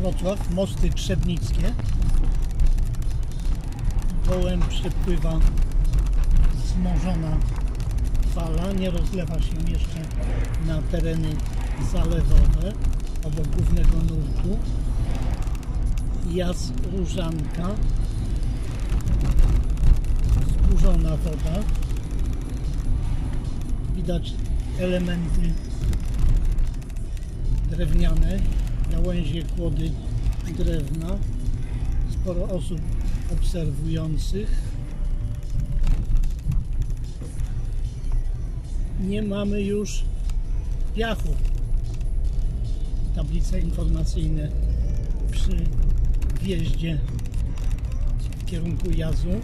Wrocław, mosty trzebnickie. Wołem przepływa wzmożona fala, nie rozlewa się jeszcze na tereny zalewowe obok głównego nurtu. Jas Różanka, zburzona woda. Widać elementy drewniane, gałęzie kłody drewna. Sporo osób obserwujących. Nie mamy już piachu. Tablice informacyjne przy wjeździe w kierunku Jazu.